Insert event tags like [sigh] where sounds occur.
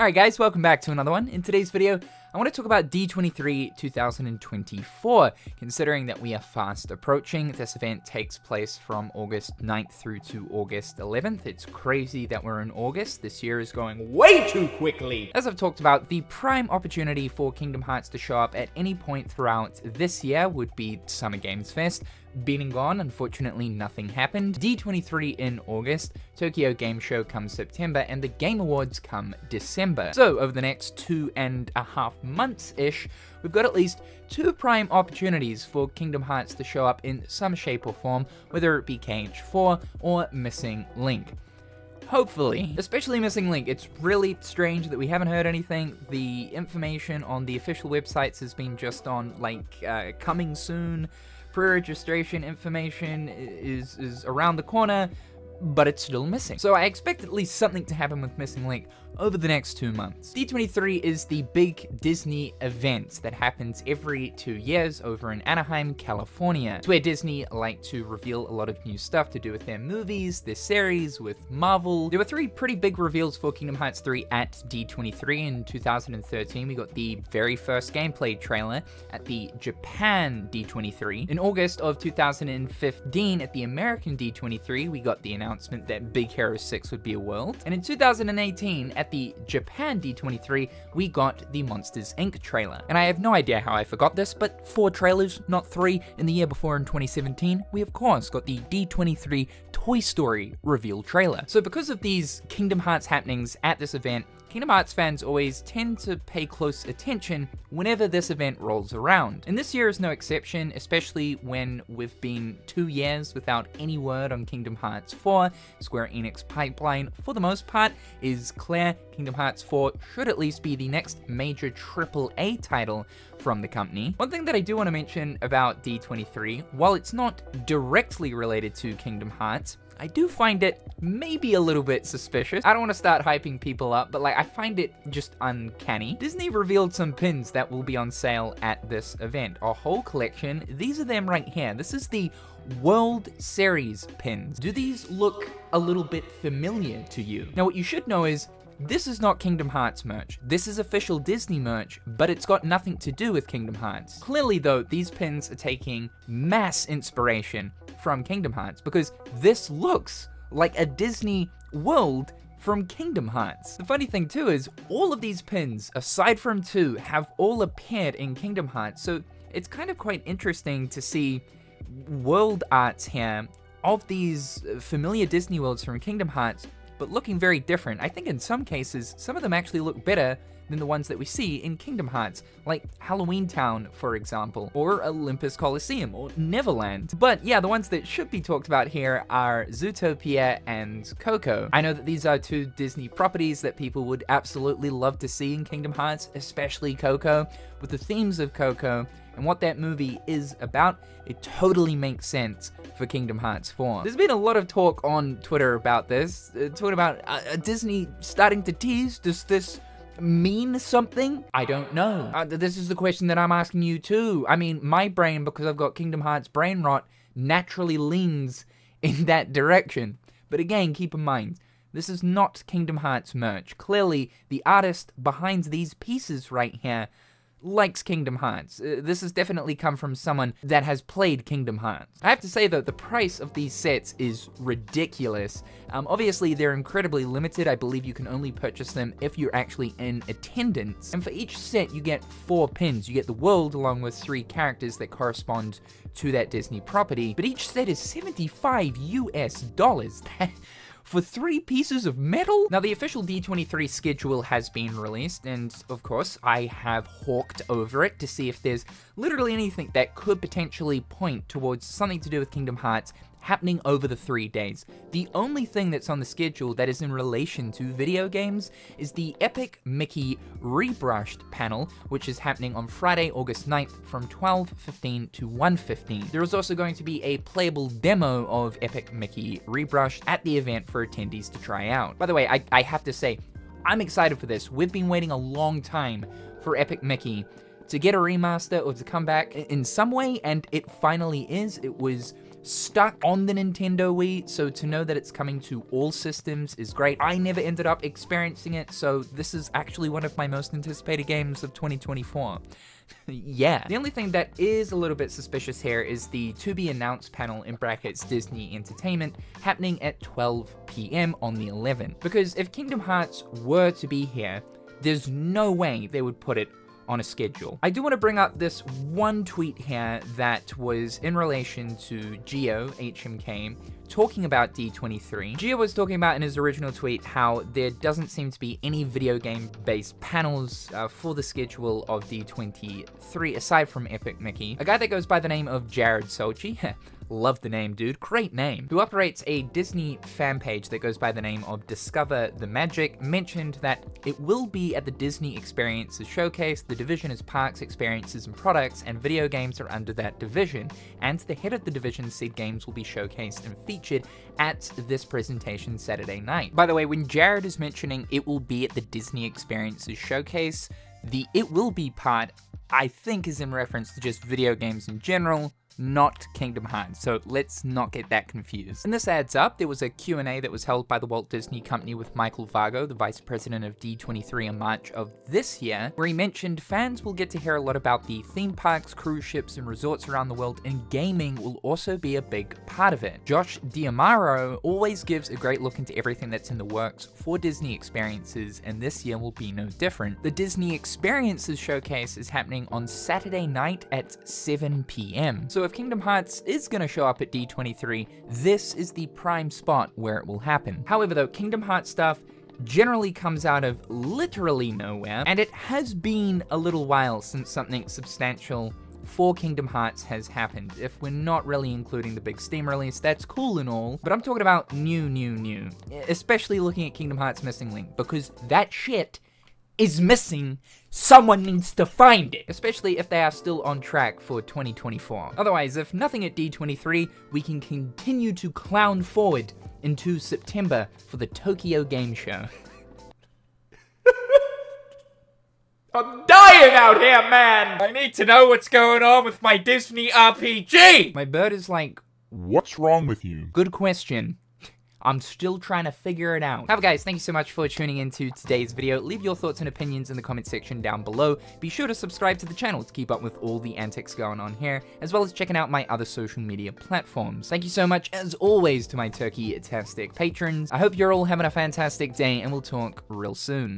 Alright guys, welcome back to another one. In today's video, I want to talk about D23 2024, considering that we are fast approaching. This event takes place from August 9th through to August 11th. It's crazy that we're in August. This year is going way too quickly. As I've talked about, the prime opportunity for Kingdom Hearts to show up at any point throughout this year would be Summer Games Fest. And gone, unfortunately nothing happened. D23 in August, Tokyo Game Show comes September, and the Game Awards come December. So over the next two and a half months-ish, we've got at least two prime opportunities for Kingdom Hearts to show up in some shape or form, whether it be KH4 or Missing Link hopefully. Especially Missing Link, it's really strange that we haven't heard anything. The information on the official websites has been just on, like, uh, coming soon, pre-registration information is, is around the corner, but it's still missing. So I expect at least something to happen with Missing Link over the next two months. D23 is the big Disney event that happens every two years over in Anaheim, California. It's where Disney like to reveal a lot of new stuff to do with their movies, their series, with Marvel. There were three pretty big reveals for Kingdom Hearts 3 at D23 in 2013. We got the very first gameplay trailer at the Japan D23. In August of 2015 at the American D23, we got the announcement that Big Hero 6 would be a world. And in 2018 at the Japan D23, we got the Monsters Inc. trailer. And I have no idea how I forgot this, but four trailers, not three, in the year before in 2017, we of course got the D23 Toy Story reveal trailer. So because of these Kingdom Hearts happenings at this event, Kingdom Hearts fans always tend to pay close attention whenever this event rolls around. And this year is no exception, especially when we've been two years without any word on Kingdom Hearts 4. Square Enix pipeline, for the most part, is clear. Kingdom Hearts 4 should at least be the next major AAA title from the company. One thing that I do want to mention about D23, while it's not directly related to Kingdom Hearts, I do find it maybe a little bit suspicious. I don't want to start hyping people up, but like I find it just uncanny. Disney revealed some pins that will be on sale at this event. A whole collection. These are them right here. This is the World Series pins. Do these look a little bit familiar to you? Now what you should know is this is not Kingdom Hearts merch. This is official Disney merch, but it's got nothing to do with Kingdom Hearts. Clearly though, these pins are taking mass inspiration from Kingdom Hearts because this looks like a Disney world from Kingdom Hearts. The funny thing too is all of these pins, aside from two, have all appeared in Kingdom Hearts, so it's kind of quite interesting to see world arts here of these uh, familiar Disney worlds from Kingdom Hearts but looking very different. I think in some cases, some of them actually look better than the ones that we see in Kingdom Hearts, like Halloween Town, for example, or Olympus Coliseum, or Neverland. But yeah, the ones that should be talked about here are Zootopia and Coco. I know that these are two Disney properties that people would absolutely love to see in Kingdom Hearts, especially Coco, with the themes of Coco and what that movie is about, it totally makes sense for Kingdom Hearts 4. There's been a lot of talk on Twitter about this, uh, talking about uh, uh, Disney starting to tease. Does this mean something? I don't know. Uh, this is the question that I'm asking you too. I mean, my brain, because I've got Kingdom Hearts brain rot, naturally leans [laughs] in that direction. But again, keep in mind, this is not Kingdom Hearts merch. Clearly, the artist behind these pieces right here likes Kingdom Hearts. Uh, this has definitely come from someone that has played Kingdom Hearts. I have to say though, the price of these sets is ridiculous. Um, obviously, they're incredibly limited. I believe you can only purchase them if you're actually in attendance. And for each set, you get four pins. You get the world along with three characters that correspond to that Disney property. But each set is 75 US dollars. [laughs] for three pieces of metal? Now, the official D23 schedule has been released, and of course, I have hawked over it to see if there's literally anything that could potentially point towards something to do with Kingdom Hearts happening over the three days. The only thing that's on the schedule that is in relation to video games is the Epic Mickey Rebrushed panel, which is happening on Friday, August 9th from 12.15 to 1.15. There is also going to be a playable demo of Epic Mickey Rebrushed at the event for attendees to try out. By the way, I, I have to say, I'm excited for this. We've been waiting a long time for Epic Mickey to get a remaster or to come back in some way, and it finally is. It was stuck on the Nintendo Wii, so to know that it's coming to all systems is great. I never ended up experiencing it, so this is actually one of my most anticipated games of 2024. [laughs] yeah. The only thing that is a little bit suspicious here is the to be announced panel in brackets Disney Entertainment happening at 12 p.m. on the 11th. Because if Kingdom Hearts were to be here, there's no way they would put it on a schedule. I do want to bring up this one tweet here that was in relation to Geo HMK talking about D23. Geo was talking about in his original tweet how there doesn't seem to be any video game based panels uh, for the schedule of D23 aside from Epic Mickey. A guy that goes by the name of Jared Sochi [laughs] Love the name, dude. Great name. Who operates a Disney fan page that goes by the name of Discover the Magic, mentioned that it will be at the Disney Experiences Showcase. The division is parks, experiences, and products, and video games are under that division. And the head of the division said games will be showcased and featured at this presentation Saturday night. By the way, when Jared is mentioning it will be at the Disney Experiences Showcase, the it will be part I think is in reference to just video games in general, not Kingdom Hearts, so let's not get that confused. And this adds up, there was a Q&A that was held by the Walt Disney Company with Michael Vargo, the vice president of D23 in March of this year, where he mentioned fans will get to hear a lot about the theme parks, cruise ships, and resorts around the world, and gaming will also be a big part of it. Josh D'Amaro always gives a great look into everything that's in the works for Disney experiences, and this year will be no different. The Disney Experiences Showcase is happening on Saturday night at 7 p.m. So if Kingdom Hearts is going to show up at D23, this is the prime spot where it will happen. However though, Kingdom Hearts stuff generally comes out of literally nowhere, and it has been a little while since something substantial for Kingdom Hearts has happened. If we're not really including the big Steam release, that's cool and all, but I'm talking about new, new, new. Especially looking at Kingdom Hearts Missing Link, because that shit is missing, someone needs to find it. Especially if they are still on track for 2024. Otherwise, if nothing at D23, we can continue to clown forward into September for the Tokyo Game Show. [laughs] I'm dying out here, man! I need to know what's going on with my Disney RPG! My bird is like, What's wrong with you? Good question. I'm still trying to figure it out. However guys, thank you so much for tuning into today's video. Leave your thoughts and opinions in the comment section down below. Be sure to subscribe to the channel to keep up with all the antics going on here, as well as checking out my other social media platforms. Thank you so much, as always, to my Turkey-tastic patrons. I hope you're all having a fantastic day, and we'll talk real soon.